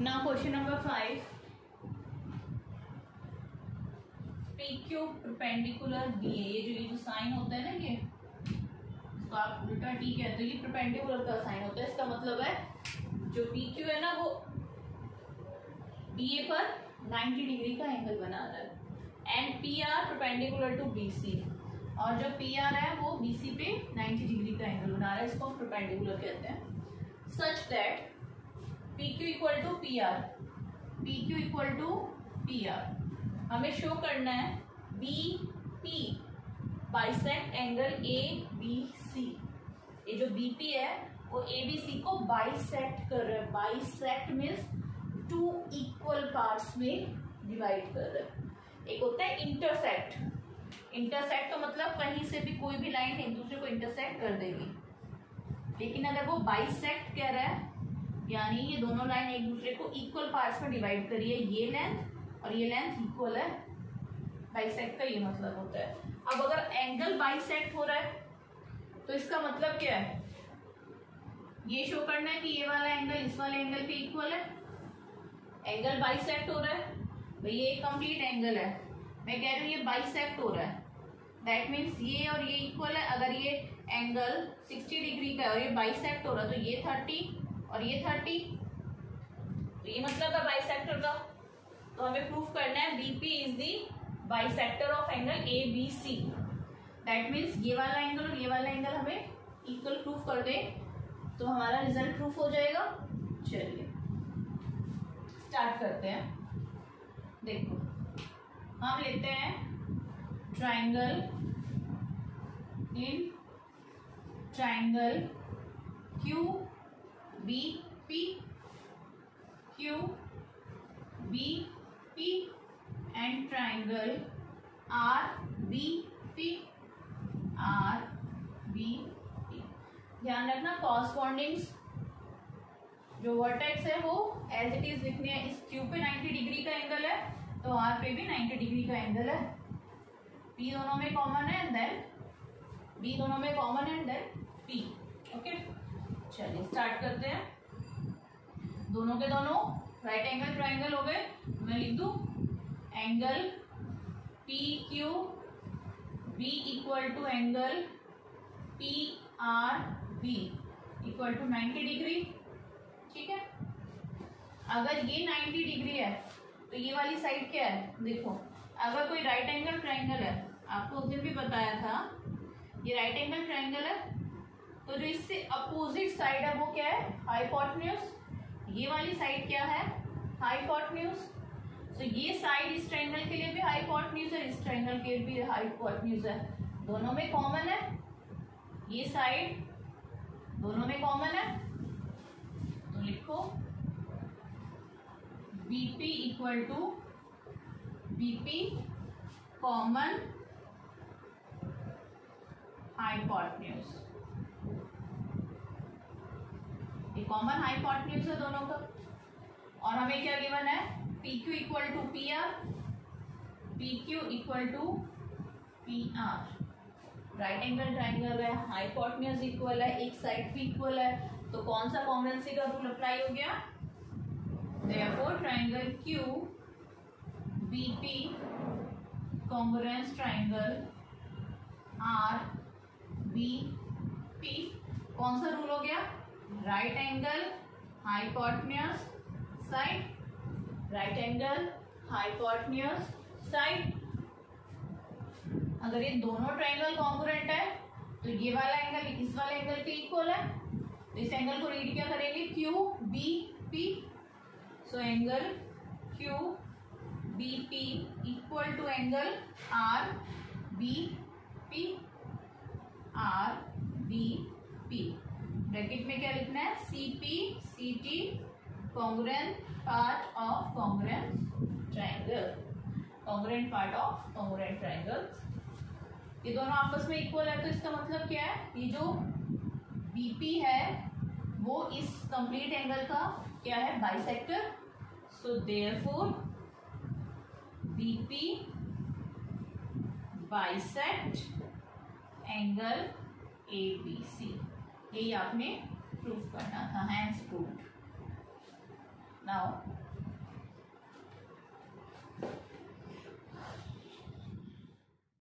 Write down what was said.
now question number five. P Q perpendicular B A ये जो ये जो साइन होता है ना ये, इसको आप उल्टा टी कहते हो, ये परपेंडिकुलर का साइन होता है। इसका मतलब है, जो क्यू है ना वो ए पर 90 डिग्री का एंगल बना रहा है। And P R perpendicular to B C और जो पी आर है, वो सी पे 90 डिग्री का एंगल बना रहा है। इसको परपेंडिकुलर कहते हैं। Such that P Q equal to P R P Q equal to P R हमें शो करना है B P bisect angle A B C ये जो बी पी है, वो ए बी सी को बाइसेक्ट कर रहा है। Bisect means two equal parts में डिवाइड कर रहा है। एक होता है इंटरसेक्ट इंटरसेक्ट तो मतलब कहीं से भी कोई भी लाइन एक दूसरे को इंटरसेक्ट कर देगी। लेकिन अगर वो बाइसेक्ट कह रहा है यानी ये दोनों लाइन एक दूसरे को इक्वल पार्ट्स में डिवाइड करिए। ये लेंथ और ये लेंथ इक्वल है। बाइसेक्ट का ये मतलब होता है। अब अगर एंगल बाइसेक्ट हो रहा है तो इसका मतलब क्या है? ये शो करना है कि ये वाला एंगल इस वाले एंगल के इक्वल है। एंगल बाइसेक्ट हो रहा है। भाई, ये कंप्लीट एंगल है। मैं कह रही हूँ, ये बाइसेक्ट हो रहा है। दैट मीन्स ये और ये इक्वल है। अगर ये एंगल 60 डिग्री का है और ये बाइसेक्ट हो रहा है तो ये 30 और ये 30 तो ये मतलब है बाइसेक्टर का। तो हमें प्रूफ करना है BP is the bisector of angle A B C that means ये वाला एंगल और ये वाला एंगल हमें इक्वल प्रूफ कर दे। तो हमारा रिज़ल्ट प्रूफ हो जाएगा। चलिए स्टार्ट करते हैं। देखो, हम लेते हैं triangle in triangle Q B P Q B P and triangle R B P R B P ध्यान रखना कॉरस्पॉन्डिंग जो वर्टेक्स है वो एज इट इज़ लिखने इस क्यू पे 90 डिग्री का एंगल है तो आर पे भी 90 डिग्री का एंगल है। पी दोनों में कॉमन है एंड देन बी दोनों में कॉमन है एंड देन पी चलिए स्टार्ट करते हैं। दोनों के दोनों राइट एंगल ट्राइंगल हो गए। मैं लिख दू angle P Q B equal to angle P R B equal to ninety degree ठीक है? अगर ये नाइन्टी डिग्री है तो ये वाली साइड क्या है? देखो, अगर कोई राइट एंगल ट्राइंगल है, आपको उस दिन भी बताया था, ये राइट एंगल ट्राइंगल है तो जो इससे अपोजिट साइड है वो क्या है? हाइपोटन्यूज ये वाली साइड क्या है? हाइपोटन्यूज तो ये साइड इस ट्रायंगल के लिए भी हाइपोटन्यूज है इस ट्रायंगल के लिए भी हाइपोटन्यूज है। दोनों में कॉमन है। ये साइड दोनों में कॉमन है। तो लिखो। BP equal to BP common hypotenuse ये कॉमन हाइपोटन्यूज है दोनों का। और हमें क्या गिवन है? P Q equal to P R P Q equal to P R right angle triangle है हाइपोटन्यूज इक्वल है, एक साइड भी इक्वल है। तो कौन सा कॉम्बिनेंसी का रूल अप्लाई हो गया? Therefore, triangle Q BP congruence triangle R B P कौन सा रूल हो गया? Right angle hypotenuse side right angle hypotenuse side अगर ये दोनों ट्राइंगल कॉन्ग्रुएंट है तो ये वाला एंगल इस वाले एंगल के इक्वल है। तो इस एंगल को रीड क्या करेंगे? Q B P so angle Q B P equal to angle R B P R B P bracket में क्या लिखना है? C P C T congruent part of congruent triangle congruent part of congruent triangle ये दोनों आपस में equal है तो इसका मतलब क्या है? ये जो बीपी है, वो इस कंप्लीट एंगल का क्या है? Bisector so therefore BP A B C यही आपने प्रूफ करना था हैंड्स प्रूफ नाउ